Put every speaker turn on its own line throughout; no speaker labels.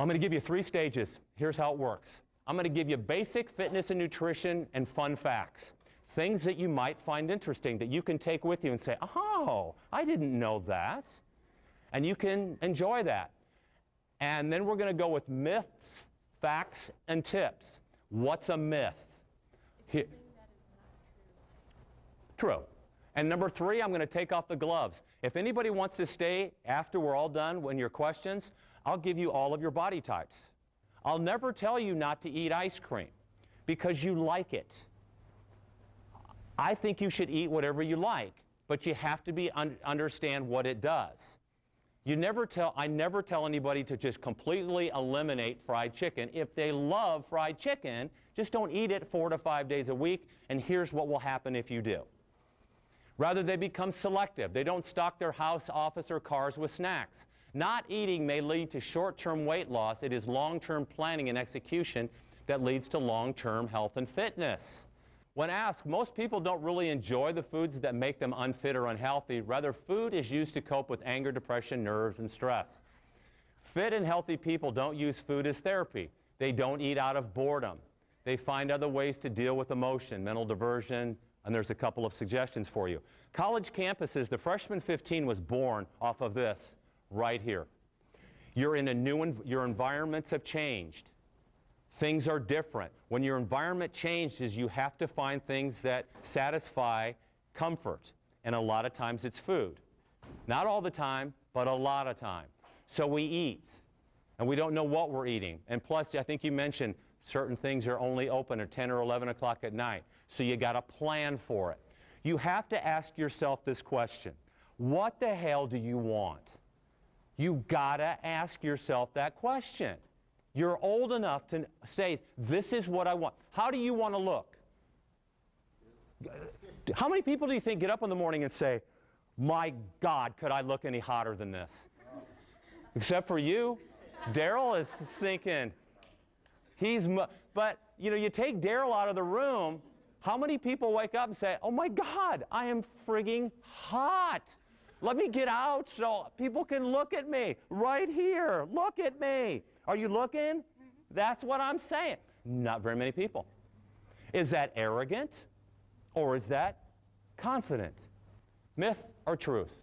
I'm going to give you three stages. Here's how it works. I'm going to give you basic fitness and nutrition and fun facts. Things that you might find interesting that you can take with you and say, oh, I didn't know that. And you can enjoy that. And then we're going to go with myths, facts, and tips. What's a myth? Here. True. And number three, I'm going to take off the gloves. If anybody wants to stay after we're all done when your questions, I'll give you all of your body types. I'll never tell you not to eat ice cream because you like it. I think you should eat whatever you like, but you have to be un understand what it does. You never tell, I never tell anybody to just completely eliminate fried chicken. If they love fried chicken, just don't eat it four to five days a week, and here's what will happen if you do. Rather, they become selective. They don't stock their house, office, or cars with snacks. Not eating may lead to short-term weight loss. It is long-term planning and execution that leads to long-term health and fitness. When asked, most people don't really enjoy the foods that make them unfit or unhealthy. Rather, food is used to cope with anger, depression, nerves, and stress. Fit and healthy people don't use food as therapy. They don't eat out of boredom. They find other ways to deal with emotion, mental diversion, and there's a couple of suggestions for you. College campuses, the freshman 15 was born off of this right here. You're in a new, your environments have changed. Things are different. When your environment changes, you have to find things that satisfy comfort. And a lot of times it's food. Not all the time, but a lot of time. So we eat. And we don't know what we're eating. And plus, I think you mentioned certain things are only open at 10 or 11 o'clock at night. So you got to plan for it. You have to ask yourself this question. What the hell do you want? You got to ask yourself that question. You're old enough to say, this is what I want. How do you want to look? How many people do you think get up in the morning and say, my God, could I look any hotter than this? Except for you. Daryl is thinking, he's, but you know, you take Daryl out of the room, how many people wake up and say, oh my God, I am frigging hot? Let me get out so people can look at me right here. Look at me. Are you looking? Mm-hmm. That's what I'm saying. Not very many people. Is that arrogant or is that confident? Myth or truth?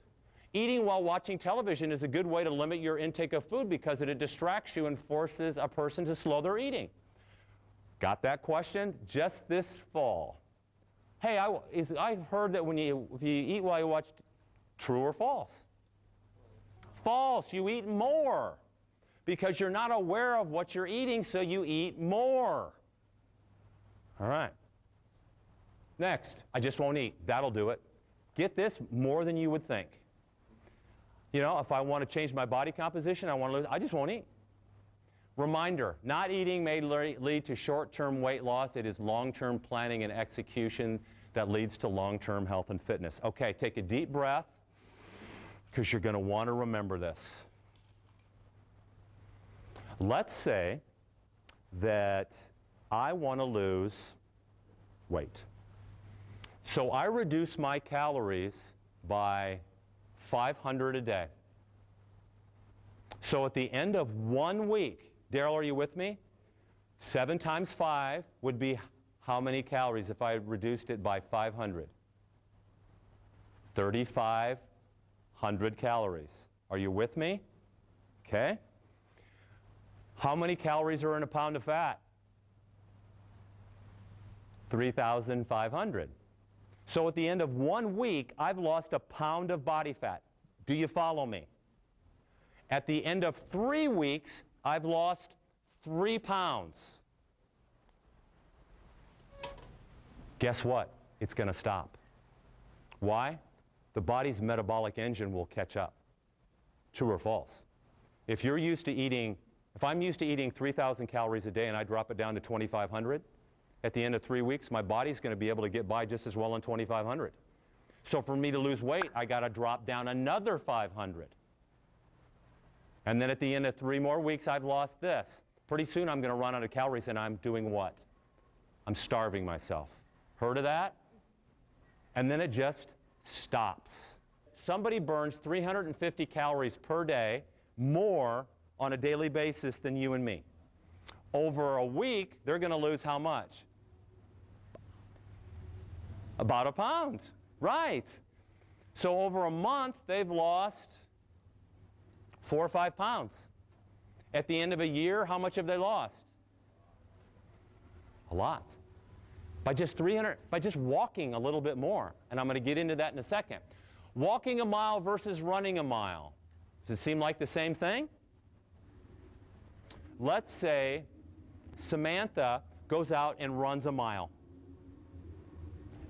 Eating while watching television is a good way to limit your intake of food because it distracts you and forces a person to slow their eating. Got that question? Just this fall. Hey, I, is, I heard that when you, if you eat while you watch True or false? False. You eat more because you're not aware of what you're eating, so you eat more. All right. Next, I just won't eat. That'll do it. Get this more than you would think. You know, if I want to change my body composition, I want to lose, I just won't eat. Reminder, not eating may lead to short-term weight loss. It is long-term planning and execution that leads to long-term health and fitness. Okay, take a deep breath because you're going to want to remember this. Let's say that I want to lose weight. So I reduce my calories by 500 a day. So at the end of one week, Daryl, are you with me? 7 times 5 would be how many calories if I reduced it by 500? 35 100 calories. Are you with me? Okay. How many calories are in a pound of fat? 3,500. So at the end of one week, I've lost a pound of body fat. Do you follow me? At the end of three weeks, I've lost three pounds. Guess what? It's going to stop. Why? The body's metabolic engine will catch up. True or false? If you're used to eating, if I'm used to eating 3,000 calories a day and I drop it down to 2,500, at the end of three weeks, my body's going to be able to get by just as well on 2,500. So for me to lose weight, I got to drop down another 500. And then at the end of three more weeks, I've lost this. Pretty soon, I'm going to run out of calories, and I'm doing what? I'm starving myself. Heard of that? And then it just stops. Somebody burns 350 calories per day more on a daily basis than you and me. Over a week, they're going to lose how much? About a pound. Right. So over a month, they've lost four or five pounds. At the end of a year, how much have they lost? A lot. By just 300, by just walking a little bit more. And I'm going to get into that in a second. Walking a mile versus running a mile. Does it seem like the same thing? Let's say Samantha goes out and runs a mile.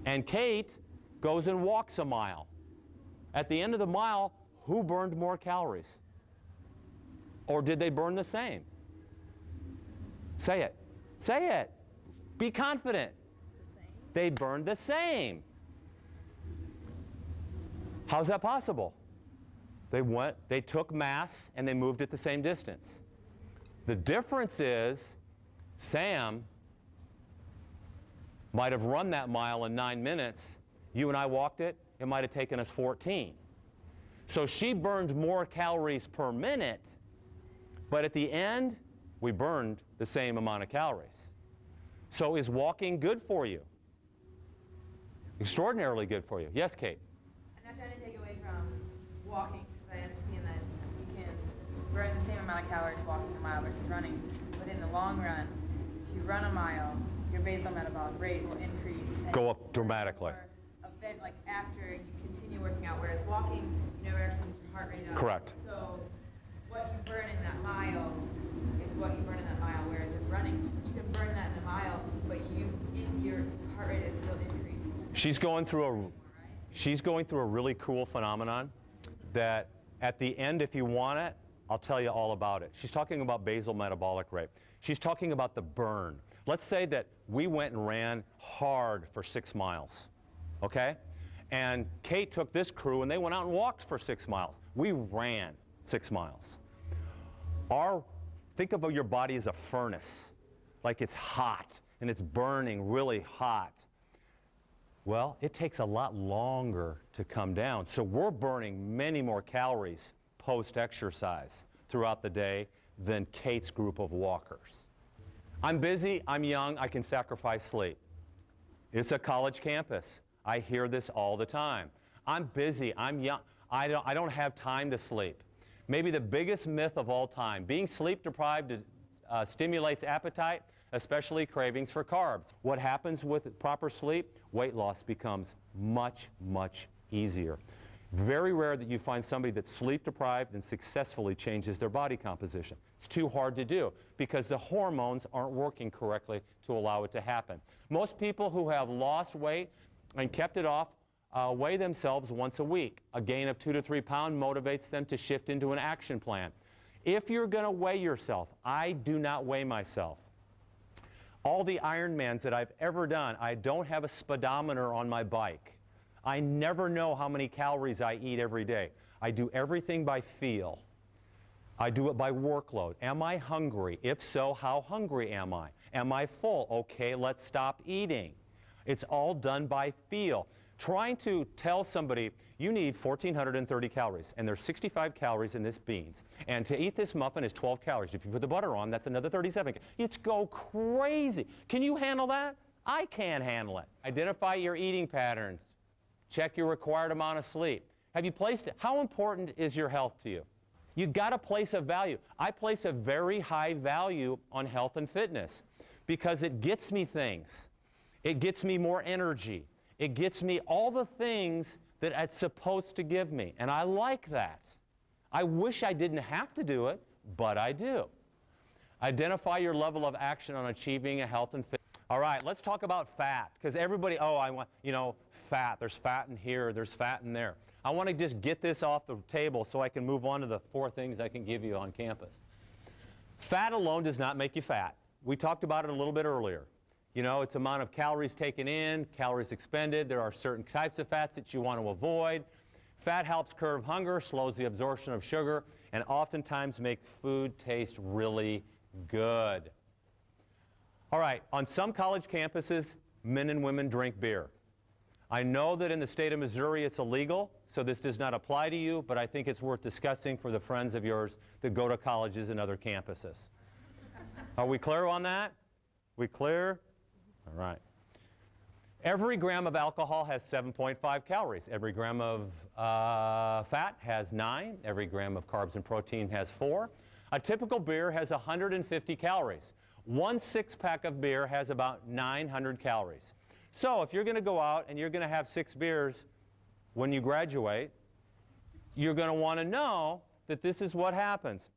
And Kate goes and walks a mile. At the end of the mile, who burned more calories? Or did they burn the same? Say it. Say it. Be confident. They burned the same. How's that possible? They went, they took mass and they moved at the same distance. The difference is Sam might have run that mile in nine minutes. You and I walked it, it might have taken us 14. So she burned more calories per minute, but at the end, we burned the same amount of calories. So is walking good for you? Extraordinarily good for you. Yes, Kate?
I'm not trying to take away from walking because I understand that you can burn the same amount of calories walking a mile versus running. But in the long run, if you run a mile, your basal metabolic rate will increase. and
Go up dramatically.
Event, like after you continue working out, whereas walking, you never actually your heart rate up.
Correct.
So what you burn in that mile is what you burn in that mile. Whereas in running, you can burn that in a mile, but you in your heart rate is.
She's going through a she's going through a really cool phenomenon that at the end if you want it, I'll tell you all about it. She's talking about basal metabolic rate. She's talking about the burn. Let's say that we went and ran hard for 6 miles. Okay? And Kate took this crew and they went out and walked for 6 miles. We ran 6 miles. Our think of your body as a furnace. Like it's hot and it's burning really hot. Well, it takes a lot longer to come down. So we're burning many more calories post exercise throughout the day than Kate's group of walkers. I'm busy, I'm young, I can sacrifice sleep. It's a college campus. I hear this all the time. I'm busy, I'm young, I don't, I don't have time to sleep. Maybe the biggest myth of all time being sleep deprived uh, stimulates appetite, especially cravings for carbs. What happens with proper sleep? Weight loss becomes much, much easier. Very rare that you find somebody that's sleep deprived and successfully changes their body composition. It's too hard to do because the hormones aren't working correctly to allow it to happen. Most people who have lost weight and kept it off uh, weigh themselves once a week. A gain of two to three pounds motivates them to shift into an action plan. If you're going to weigh yourself, I do not weigh myself. All the Ironmans that I've ever done, I don't have a speedometer on my bike. I never know how many calories I eat every day. I do everything by feel. I do it by workload. Am I hungry? If so, how hungry am I? Am I full? Okay, let's stop eating. It's all done by feel. Trying to tell somebody you need 1,430 calories, and there's 65 calories in this beans, and to eat this muffin is 12 calories. If you put the butter on, that's another 37. It's go crazy. Can you handle that? I can't handle it. Identify your eating patterns. Check your required amount of sleep. Have you placed it? How important is your health to you? You got to place a value. I place a very high value on health and fitness because it gets me things. It gets me more energy. It gets me all the things that it's supposed to give me. And I like that. I wish I didn't have to do it, but I do. Identify your level of action on achieving a health and fitness. All right, let's talk about fat because everybody, oh, I want, you know, fat. There's fat in here, there's fat in there. I want to just get this off the table so I can move on to the four things I can give you on campus. Fat alone does not make you fat. We talked about it a little bit earlier. You know, it's amount of calories taken in, calories expended. There are certain types of fats that you want to avoid. Fat helps curb hunger, slows the absorption of sugar, and oftentimes makes food taste really good. All right, on some college campuses, men and women drink beer. I know that in the state of Missouri it's illegal, so this does not apply to you, but I think it's worth discussing for the friends of yours that go to colleges and other campuses. Are we clear on that? We clear? All right. Every gram of alcohol has 7.5 calories. Every gram of uh, fat has 9. Every gram of carbs and protein has 4. A typical beer has 150 calories. One six pack of beer has about 900 calories. So if you're going to go out and you're going to have six beers when you graduate, you're going to want to know that this is what happens.